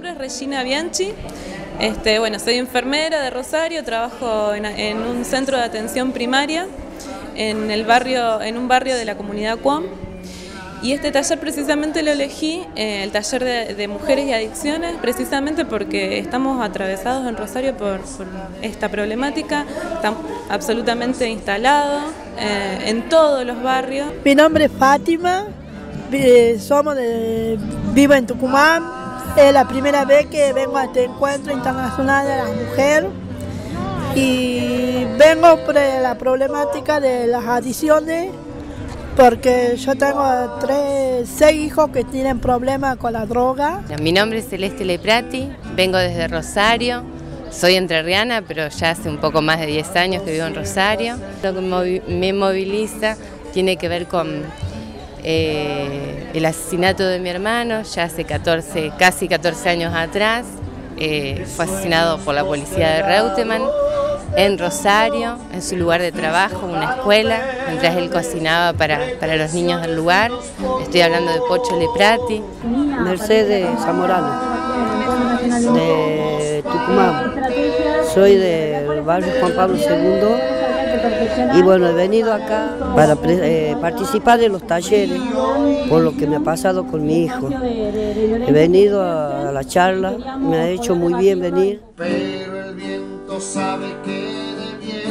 nombre es Regina Bianchi. Este, bueno, soy enfermera de Rosario, trabajo en, un centro de atención primaria en, el barrio, en un barrio de la comunidad Cuom. Y este taller precisamente lo elegí, eh, el taller de, mujeres y adicciones, precisamente porque estamos atravesados en Rosario por, esta problemática, está absolutamente instalado eh, en todos los barrios. Mi nombre es Fátima, somos de, vivo en Tucumán, es la primera vez que vengo a este encuentro internacional de la mujer y vengo por la problemática de las adicciones porque yo tengo tres, seis hijos que tienen problemas con la droga. Mi nombre es Celeste Leprati, vengo desde Rosario, soy entrerriana, pero ya hace un poco más de 10 años que vivo en Rosario. Lo que me moviliza tiene que ver con eh, el asesinato de mi hermano, ya hace 14, casi 14 años atrás. Eh, fue asesinado por la policía de Reutemann en Rosario, en su lugar de trabajo, una escuela, mientras él cocinaba para, para los niños del lugar. Estoy hablando de Pocho Leprati. Mercedes Zamorano, de Tucumán. Soy del barrio Juan Pablo II y bueno, he venido acá para eh, participar en los talleres por lo que me ha pasado con mi hijo. He venido a la charla, me ha hecho muy bien venir sabe que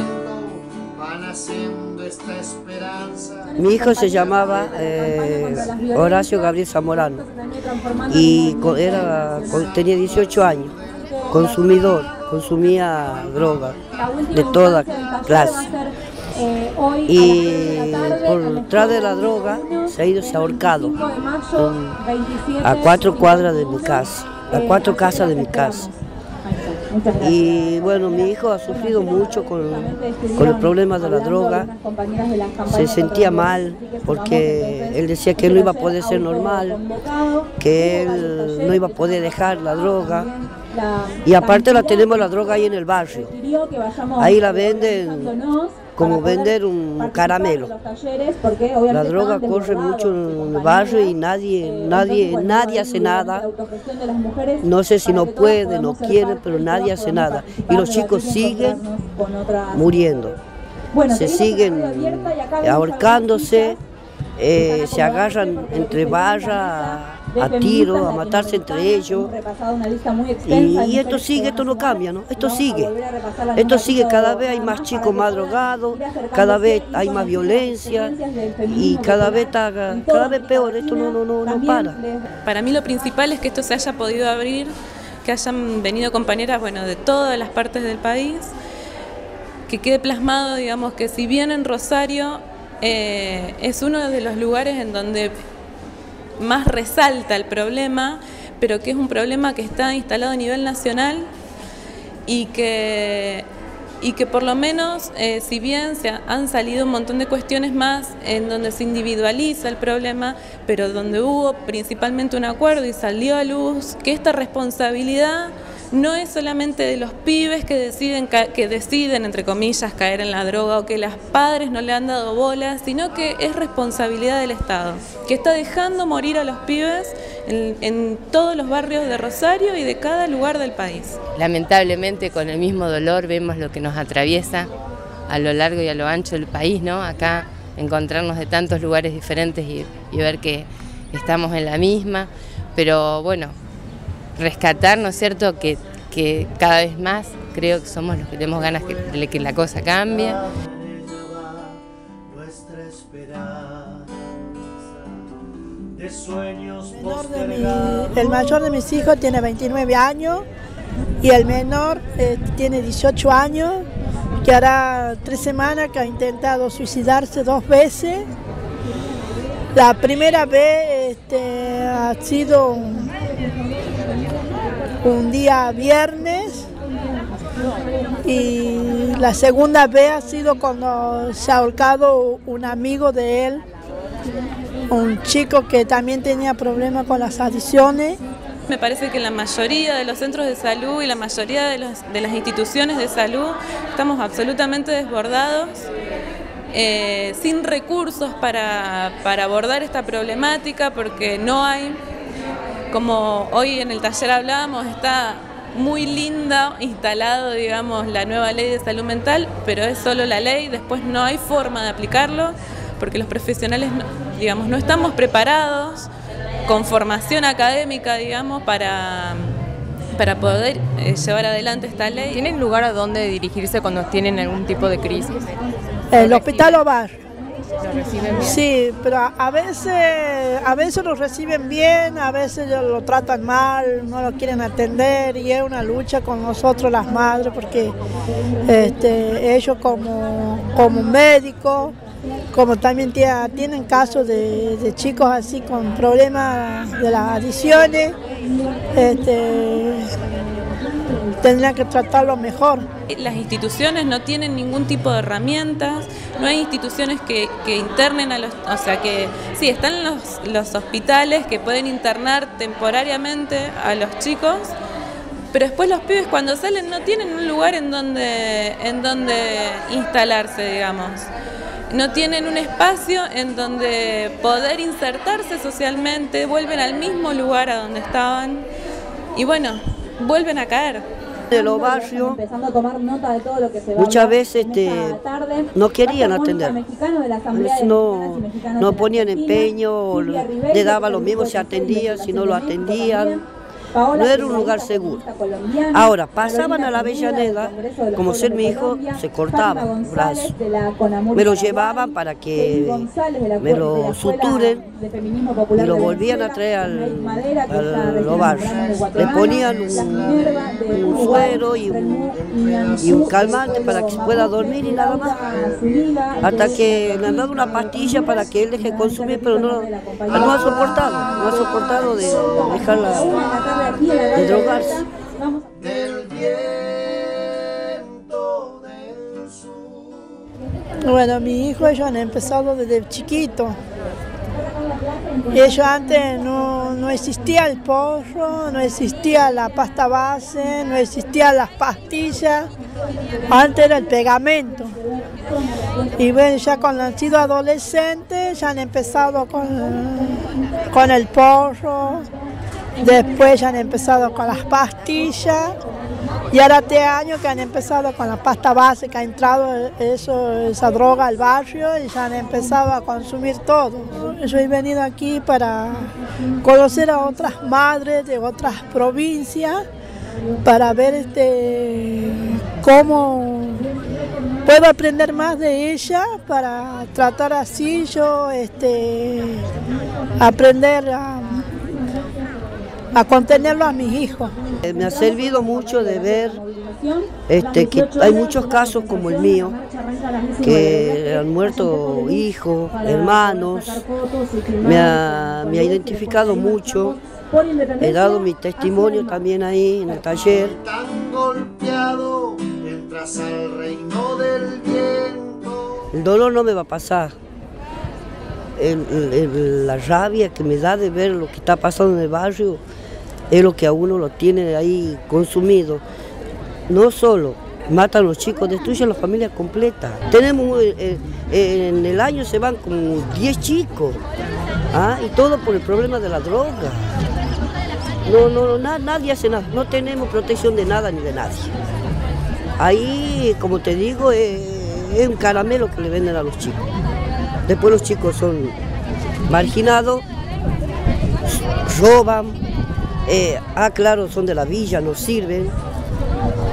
van haciendo esta esperanza. Mi hijo se llamaba eh, Horacio Gabriel Zamorano y era, tenía 18 años, consumidor, consumía droga de toda clase. Y por detrás de la droga se ha ido, se ha ahorcado a cuatro cuadras de mi casa, a cuatro casas de mi casa. Y bueno, mi hijo ha sufrido mucho con, con el problema de la droga. Se sentía mal porque él decía que él no iba a poder ser normal, que él no iba a poder dejar la droga. Y aparte la tenemos la droga ahí en el barrio. Ahí la venden como vender un caramelo. La droga corre mucho en el barrio y nadie, nadie, nadie hace nada. No sé si no puede, no quiere, pero nadie hace nada. Y los chicos siguen muriendo. Se siguen ahorcándose, eh, se agarran entre barras a tiro, a matarse entre ellos. Y, esto sigue, esto no cambia, ¿no? Esto sigue. Esto sigue, cada vez hay más chicos más drogados, cada vez hay más violencia y cada vez está, cada vez peor, esto no, no, no, no para. Para mí lo principal es que esto se haya podido abrir, que hayan venido compañeras, bueno, de todas las partes del país, que quede plasmado, digamos, que si bien en Rosario eh, es uno de los lugares en donde más resalta el problema, pero que es un problema que está instalado a nivel nacional y que, y que por lo menos, eh, si bien se han salido un montón de cuestiones más en donde se individualiza el problema, pero donde hubo principalmente un acuerdo y salió a luz que esta responsabilidad no es solamente de los pibes que deciden, que deciden, entre comillas, caer en la droga o que los padres no le han dado bolas, sino que es responsabilidad del Estado, que está dejando morir a los pibes en, todos los barrios de Rosario y de cada lugar del país. Lamentablemente con el mismo dolor vemos lo que nos atraviesa a lo largo y a lo ancho del país, ¿no? Acá encontrarnos de tantos lugares diferentes y ver que estamos en la misma, pero bueno, rescatar, ¿no es cierto?, que, que cada vez más creo que somos los que tenemos ganas de que la cosa cambie. El mayor de mis hijos tiene 29 años y el menor eh, tiene 18 años, que hará tres semanas que ha intentado suicidarse dos veces. La primera vez este, ha sido un día viernes y la segunda vez ha sido cuando se ha ahorcado un amigo de él, un chico que también tenía problemas con las adicciones. Me parece que la mayoría de los centros de salud y la mayoría de, las instituciones de salud estamos absolutamente desbordados, eh, sin recursos para, para abordar esta problemática porque no hay como hoy en el taller hablábamos, está muy linda instalado, digamos, la nueva ley de salud mental, pero es solo la ley, después no hay forma de aplicarlo, porque los profesionales, digamos, no estamos preparados con formación académica, digamos, para, para poder eh, llevar adelante esta ley. ¿Tienen lugar a dónde dirigirse cuando tienen algún tipo de crisis? El hospital Ovar. Sí, pero a- veces, a veces lo reciben bien, a veces lo tratan mal, no lo quieren atender y es una lucha con nosotros las madres porque este, ellos como, como médicos, como también tienen casos de, de chicos así con problemas de las adicciones, este, tendrían que tratarlo mejor. Las instituciones no tienen ningún tipo de herramientas, no hay instituciones que, que internen a los, o sea que sí, están los, los hospitales que pueden internar temporariamente a los chicos, pero después los pibes cuando salen no tienen un lugar en donde, en donde instalarse, digamos. No tienen un espacio en donde poder insertarse socialmente, vuelven al mismo lugar a donde estaban y bueno, vuelven a caer. De los barrios muchas veces este, no querían atender. No, no ponían empeño, le daba lo mismo si atendían, si no lo atendían. No era un lugar seguro. Ahora, pasaban a la Avellaneda, como ser mi hijo, se cortaba el brazo. Me lo llevaban para que me lo suturen y lo volvían a traer al- al Le ponían un- suero y un- y calmante para que pueblo pueda dormir y nada más. Hasta que le han dado una pastilla para que él deje de consumir, pero no, no ha soportado, no ha soportado de dejar Una la, de drogarse. Bueno, mi hijo ellos han empezado desde chiquito. Ellos antes no, no existía el porro, no existía la pasta base, no existían las pastillas, antes era el pegamento. Y bueno, ya cuando han sido adolescentes ya han empezado con, con el porro, después ya han empezado con las pastillas y ahora este año que han empezado con la pasta base, que ha entrado eso, esa droga al barrio y ya han empezado a consumir todo. Yo he venido aquí para conocer a otras madres de otras provincias, para ver este cómo puedo aprender más de ella, para tratar así yo este, aprender a, a contenerlo a mis hijos. Eh, Me ha servido mucho de ver este, que hay muchos casos como el mío, que han muerto hijos, hermanos. Me ha, me ha identificado mucho. He dado mi testimonio también ahí en el taller. El dolor no me va a pasar. La rabia que me da de ver lo que está pasando en el barrio es lo que a uno lo tiene ahí consumido. No solo matan a los chicos, destruyen la familia completa. Tenemos, eh, eh, en el año se van como 10 chicos, ¿ah? y todo por el problema de la droga. No, no, na- nadie hace nada, no tenemos protección de nada ni de nadie. Ahí, como te digo, es, es un caramelo que le venden a los chicos. Después los chicos son marginados, roban, eh, ah, claro, son de la villa, no sirven,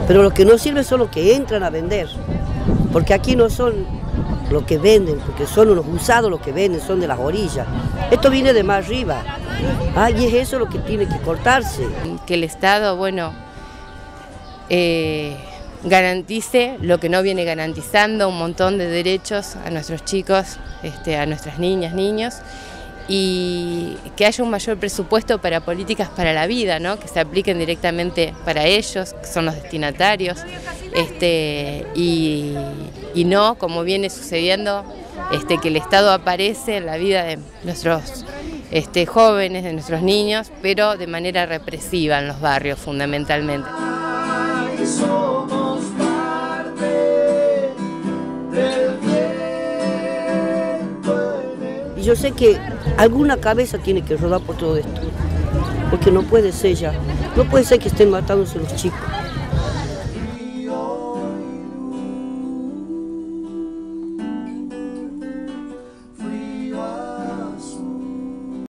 pero los que no sirven son los que entran a vender, porque aquí no son los que venden, porque son unos usados los que venden, son de las orillas. Esto viene de más arriba, ah, y es eso lo que tiene que cortarse. que el Estado, bueno, eh, garantice lo que no viene garantizando, un montón de derechos a nuestros chicos, este, a nuestras niñas, niños, y que haya un mayor presupuesto para políticas para la vida, ¿no? que se apliquen directamente para ellos, que son los destinatarios, este, y, y no, como viene sucediendo, este, que el Estado aparece en la vida de nuestros este, jóvenes, de nuestros niños, pero de manera represiva en los barrios fundamentalmente. Yo sé que alguna cabeza tiene que rodar por todo esto. porque no puede ser ya. No puede ser que estén matándose los chicos.